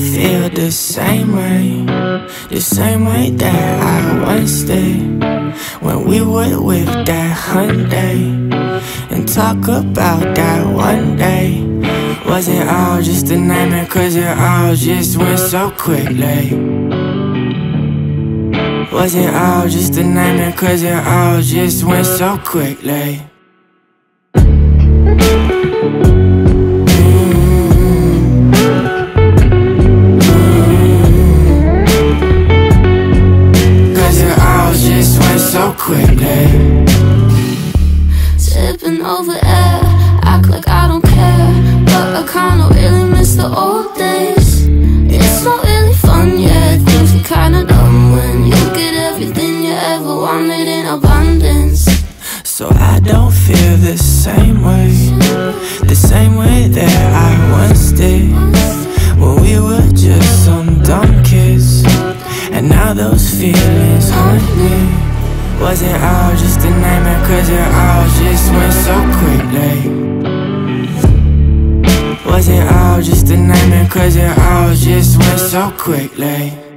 feel the same way, the same way that I once did. When we would whip that Hyundai and talk about that one day. Was it all just a nightmare? Cause it all just went so quickly. Was it all just a nightmare? Cause it all just went so quickly. So quickly. Tipping over air, act like I don't care. But I kinda really miss the old days. It's not really fun, yeah. Things get kinda dumb when you get everything you ever wanted in abundance. So I don't feel the same way, the same way that I once did. Was it all just a nightmare cause it all just went so quickly Was it all just a nightmare cause it all just went so quickly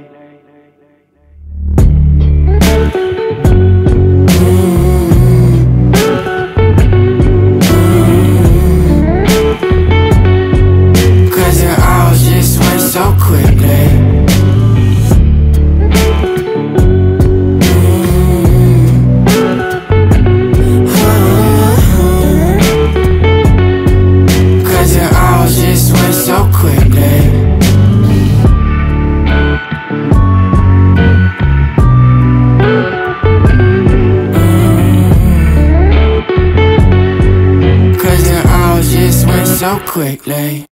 so quickly